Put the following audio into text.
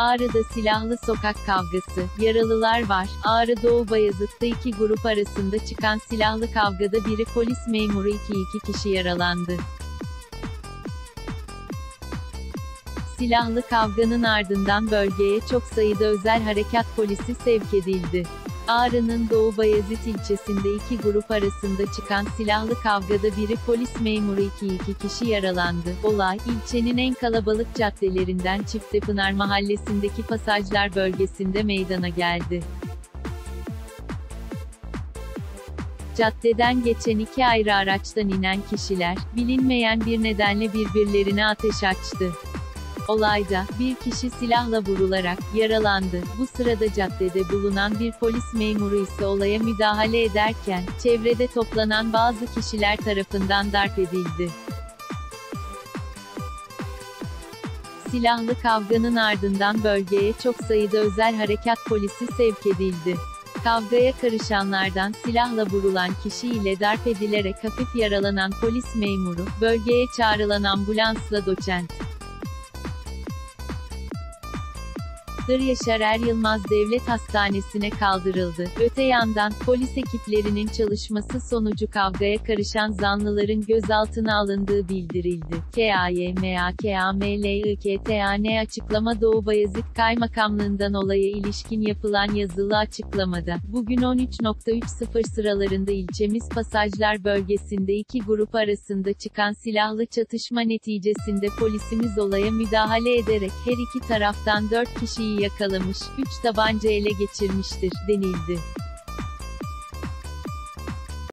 Ağrı'da silahlı sokak kavgası, yaralılar var. Ağrı Doğu Bayazıt'ta iki grup arasında çıkan silahlı kavgada biri polis memuru iki iki kişi yaralandı. Silahlı kavganın ardından bölgeye çok sayıda özel harekat polisi sevk edildi. Ağrı'nın Doğu Bayazıt ilçesinde iki grup arasında çıkan silahlı kavgada biri polis memuru iki iki kişi yaralandı. Olay, ilçenin en kalabalık caddelerinden Çiftepınar mahallesindeki pasajlar bölgesinde meydana geldi. Caddeden geçen iki ayrı araçtan inen kişiler, bilinmeyen bir nedenle birbirlerine ateş açtı. Olayda, bir kişi silahla vurularak, yaralandı. Bu sırada caddede bulunan bir polis memuru ise olaya müdahale ederken, çevrede toplanan bazı kişiler tarafından darp edildi. Silahlı kavganın ardından bölgeye çok sayıda özel harekat polisi sevk edildi. Kavgaya karışanlardan silahla vurulan kişi ile darp edilerek hafif yaralanan polis memuru, bölgeye çağrılan ambulansla doçent. Dır Yaşar Er Yılmaz Devlet Hastanesi'ne kaldırıldı. Öte yandan, polis ekiplerinin çalışması sonucu kavgaya karışan zanlıların gözaltına alındığı bildirildi. KAYMAKAMLIKTAN açıklama Doğu Bayezid Kaymakamlığından olaya ilişkin yapılan yazılı açıklamada, bugün 13.30 sıralarında ilçemiz Pasajlar bölgesinde iki grup arasında çıkan silahlı çatışma neticesinde polisimiz olaya müdahale ederek her iki taraftan 4 kişiyi yakalamış, 3 tabanca ele geçirmiştir, denildi.